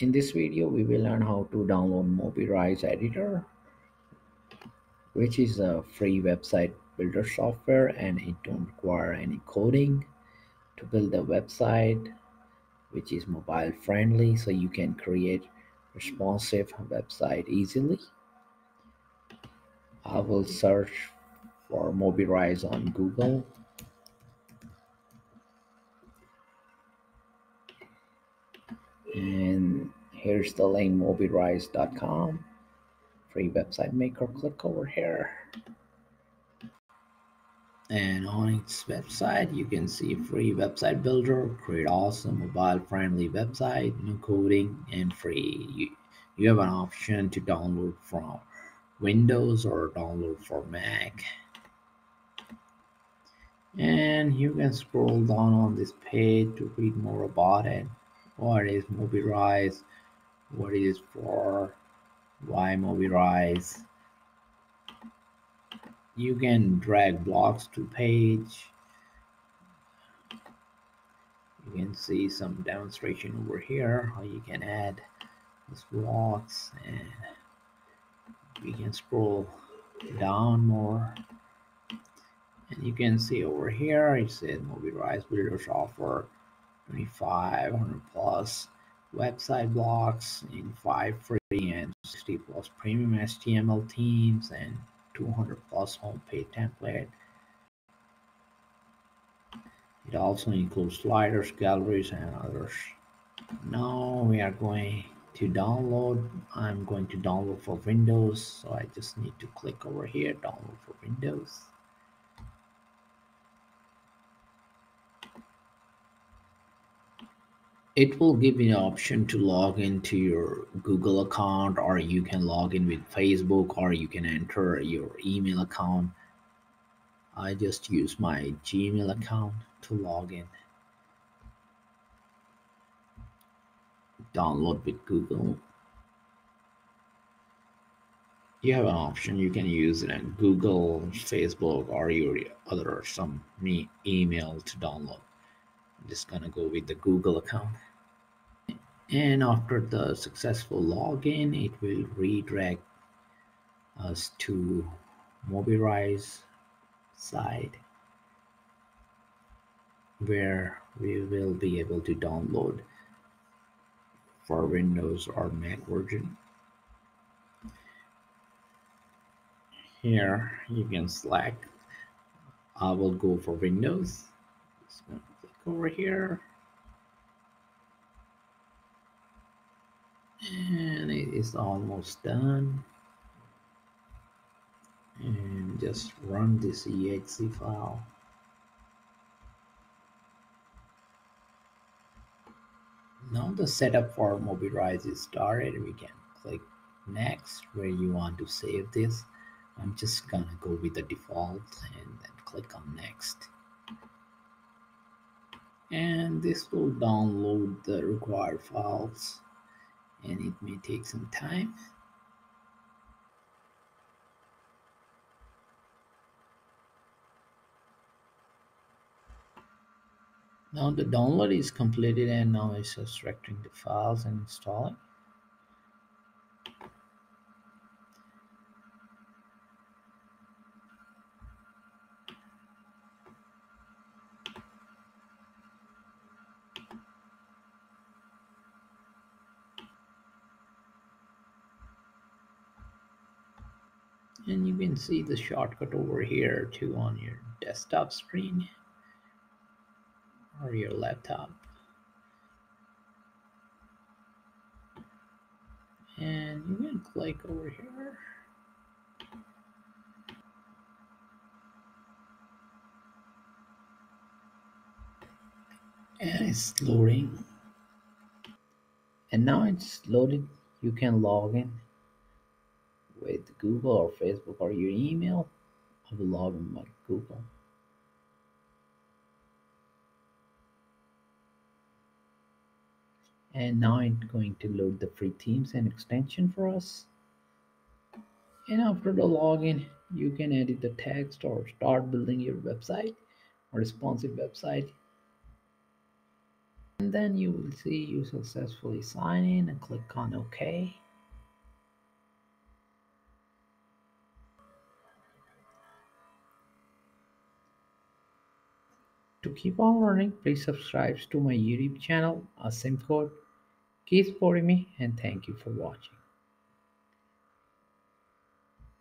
In this video, we will learn how to download Mobirise Editor, which is a free website builder software and it don't require any coding to build a website which is mobile friendly so you can create responsive website easily. I will search for Mobirise on Google and here's the link mobirise.com free website maker click over here. And on its website you can see free website builder create awesome mobile friendly website no coding and free. You, you have an option to download from windows or download for mac. And you can scroll down on this page to read more about it what is Mobirise, what is for, why Mobirise. You can drag blocks to page. You can see some demonstration over here how you can add these blocks and we can scroll down more and you can see over here it says Mobirise Builder Software 2500 plus website blocks in five free and 60 plus premium HTML themes and 200 plus homepage template. It also includes sliders, galleries, and others. Now we are going to download. I'm going to download for Windows, so I just need to click over here, download for Windows. It will give you an option to log into your Google account or you can log in with Facebook or you can enter your email account. I just use my Gmail account to log in. Download with Google. You have an option you can use it in Google, Facebook, or your other some me email to download. I'm just gonna go with the Google account and after the successful login it will redirect us to Mobirise side where we will be able to download for Windows or Mac version. Here you can select I will go for Windows. Just click over here and it is almost done. And just run this exe file. Now the setup for Mobirise is started. We can click next where you want to save this. I'm just gonna go with the default and then click on next. And this will download the required files and it may take some time. Now the download is completed and now it's extracting the files and installing. And you can see the shortcut over here too on your desktop screen or your laptop. And you can click over here. And it's loading. And now it's loaded. You can log in with Google or Facebook or your email, I will log in my Google. And now it's going to load the free themes and extension for us. And after the login, you can edit the text or start building your website or responsive website. And and then you will see you successfully sign in and click on OK. To keep on learning, please subscribe to my YouTube channel, Asim Code. Keep supporting me and thank you for watching.